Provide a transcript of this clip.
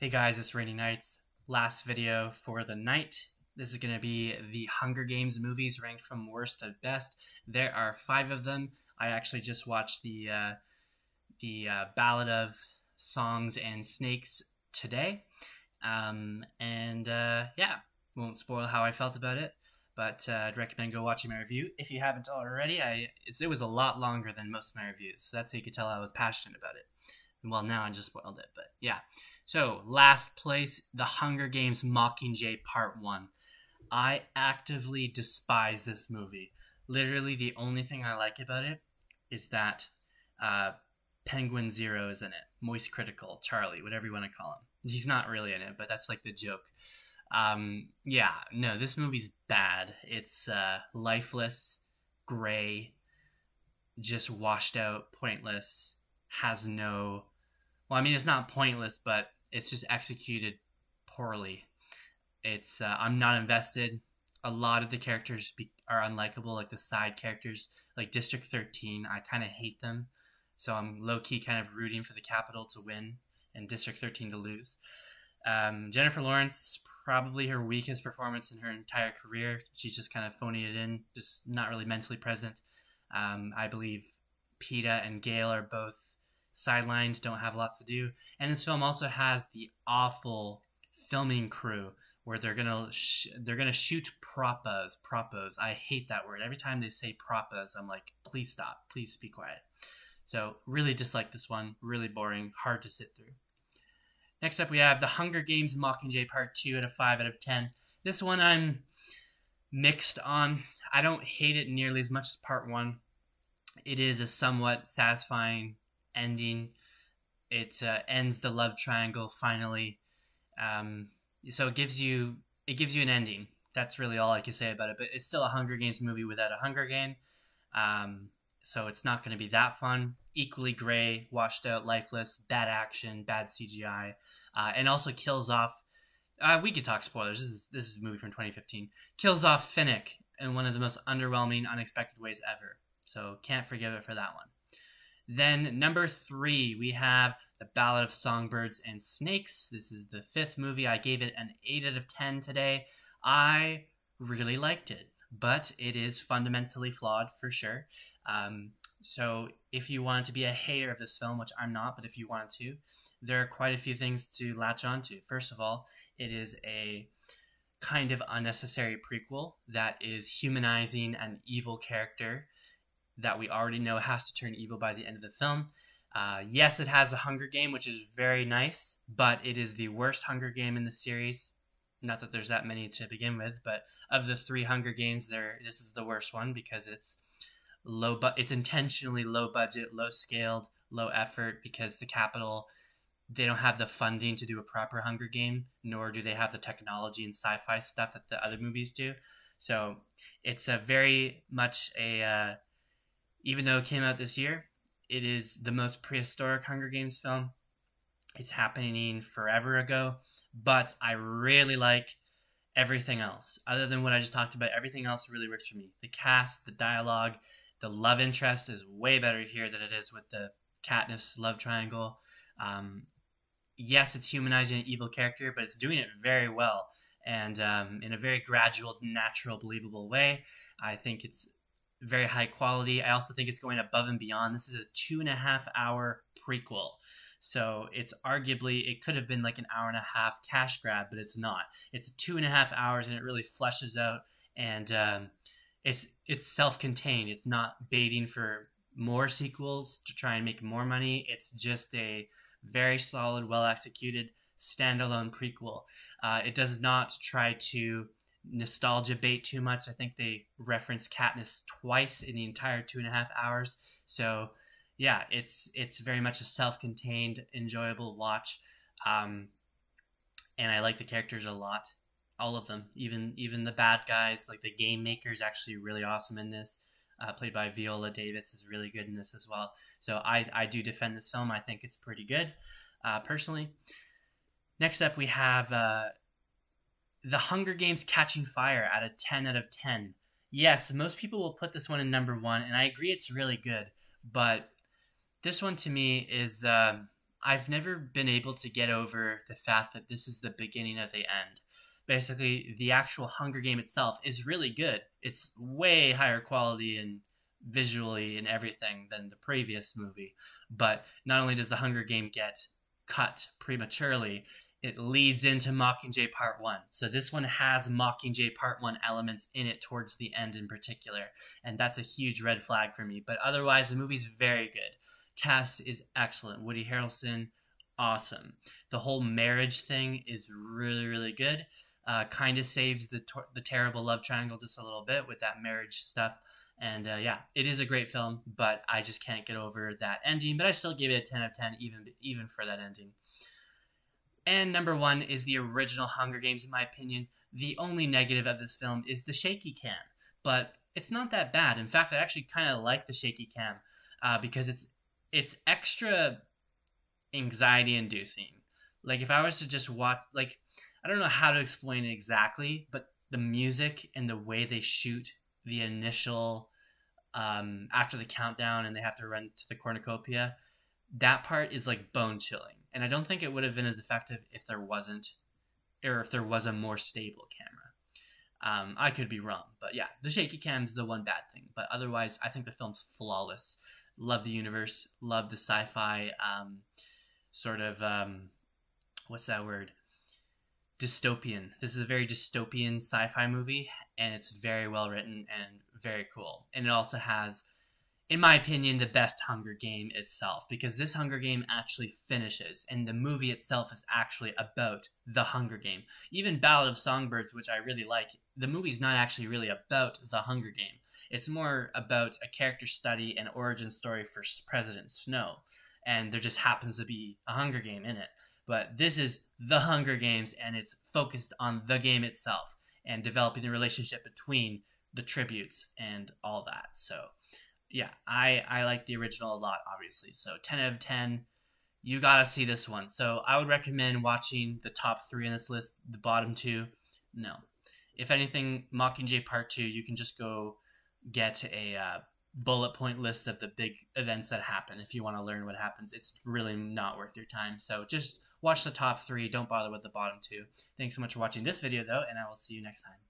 Hey guys, it's Rainy Nights. Last video for the night. This is going to be the Hunger Games movies ranked from worst to best. There are five of them. I actually just watched the uh, the uh, Ballad of Songs and Snakes today, um, and uh, yeah, won't spoil how I felt about it. But uh, I'd recommend go watching my review if you haven't already. I it was a lot longer than most of my reviews, so that's how you could tell I was passionate about it. Well, now I just spoiled it, but yeah. So, last place, The Hunger Games Mockingjay Part 1. I actively despise this movie. Literally, the only thing I like about it is that uh, Penguin Zero is in it. Moist Critikal, Charlie, whatever you want to call him. He's not really in it, but that's like the joke. Um, yeah, no, this movie's bad. It's uh, lifeless, gray, just washed out, pointless, has no. Well, I mean, it's not pointless, but it's just executed poorly. It's uh, I'm not invested. A lot of the characters be, are unlikable, like the side characters, like District 13. I kind of hate them, so I'm low key kind of rooting for the Capitol to win and District 13 to lose. Um, Jennifer Lawrence, probably her weakest performance in her entire career. She's just kind of phoning it in, just not really mentally present. Um, I believe Peeta and Gale are both sidelined, don't have lots to do. And this film also has the awful filming crew where they're gonna sh- they're gonna shoot propas propos. I hate that word. Every time they say propas, I'm like, please stop, please be quiet. So really dislike this one. Really boring, hard to sit through. Next up, we have The Hunger Games Mockingjay Part Two out of five out of ten. This one I'm mixed on. I don't hate it nearly as much as Part One. It is a somewhat satisfying ending. It uh, ends the love triangle finally. Um, so it gives you it gives you an ending. That's really all I can say about it. But it's still a Hunger Games movie without a Hunger Game. Um, so it's not going to be that fun. Equally gray, washed out, lifeless, bad action, bad CGI, uh, and also kills off. Uh, we could talk spoilers. This is this is a movie from 2015. Kills off Finnick in one of the most underwhelming, unexpected ways ever. So can't forgive it for that one. Then number three, we have The Ballad of Songbirds and Snakes. This is the fifth movie. I gave it an 8 out of 10 today. I really liked it, but it is fundamentally flawed for sure. Um, so if you want to be a hater of this film, which I'm not, but if you want to, there are quite a few things to latch onto. First of all, it is a kind of unnecessary prequel that is humanizing an evil character that we already know has to turn evil by the end of the film. Uh, yes, it has a Hunger Game, which is very nice, but it is the worst Hunger Game in the series. Not that there's that many to begin with, but of the three Hunger Games, there this is the worst one because it's low, but it's intentionally low budget, low scaled, low effort because the Capitol they don't have the funding to do a proper Hunger Game, nor do they have the technology and sci-fi stuff that the other movies do. So it's a very much a uh, even though it came out this year, it is the most prehistoric Hunger Games film. It's happening forever ago, but I really like everything else. Other than what I just talked about, everything else really works for me. The cast, the dialogue, the love interest is way better here than it is with the Katniss love triangle. Um, yes, it's humanizing an evil character, but it's doing it very well and um, in a very gradual, natural, believable way. I think it's very high quality. I also think it's going above and beyond. This is a two and a half hour prequel. So it's arguably, it could have been like an hour and a half cash grab, but it's not. It's two and a half hours and it really fleshes out and um, it's, it's self contained. It's not baiting for more sequels to try and make more money. It's just a very solid, well executed standalone prequel. Uh, it does not try to nostalgia bait too much. I think they reference Katniss twice in the entire two and a half hours. So yeah, it's it's very much a self-contained, enjoyable watch. Um, and I like the characters a lot, all of them. Even even the bad guys, like the game maker, is actually really awesome in this. Uh, played by Viola Davis, is really good in this as well. So I I do defend this film. I think it's pretty good, uh, personally. Next up, we have uh, the Hunger Games Catching Fire at a 10 out of 10. Yes, most people will put this one in number one, and I agree it's really good. But this one to me is, uh, I've never been able to get over the fact that this is the beginning of the end. Basically, the actual Hunger Game itself is really good. It's way higher quality and visually and everything than the previous movie. But not only does the Hunger Game get cut prematurely, it leads into Mockingjay Part 1. So this one has Mockingjay Part 1 elements in it towards the end in particular. And that's a huge red flag for me. But otherwise, the movie's very good. Cast is excellent. Woody Harrelson, awesome. The whole marriage thing is really, really good. Uh, kind of saves the, the terrible love triangle just a little bit with that marriage stuff. And uh, yeah, it is a great film, but I just can't get over that ending. But I still give it a 10 out of 10, even even for that ending. And number one is the original Hunger Games, in my opinion. The only negative of this film is the shaky cam, but it's not that bad. In fact, I actually kind of like the shaky cam uh, because it's it's extra anxiety inducing. Like if I was to just watch, like I don't know how to explain it exactly, but the music and the way they shoot the initial um, after the countdown and they have to run to the cornucopia, that part is like bone chilling and I don't think it would have been as effective if there wasn't, or if there was a more stable camera. Um, I could be wrong, but yeah, the shaky cam is the one bad thing. But otherwise, I think the film's flawless. Love the universe, love the sci-fi um, sort of um, what's that word? Dystopian. This is a very dystopian sci-fi movie, and it's very well written and very cool. And it also has in my opinion, the best Hunger Game itself because this Hunger Game actually finishes, and the movie itself is actually about the Hunger Game. Even Ballad of Songbirds, which I really like, the movie's not actually really about the Hunger Game. It's more about a character study and origin story for President Snow, and there just happens to be a Hunger Game in it. But this is the Hunger Games, and it's focused on the game itself and developing the relationship between the tributes and all that. So yeah, I I like the original a lot, obviously. So ten out of ten. You gotta see this one. So I would recommend watching the top three in this list. The bottom two, no. If anything, Mockingjay Part Two, you can just go get a uh, bullet point list of the big events that happen. If you want to learn what happens, it's really not worth your time. So just watch the top three. Don't bother with the bottom two. Thanks so much for watching this video, though, and I will see you next time.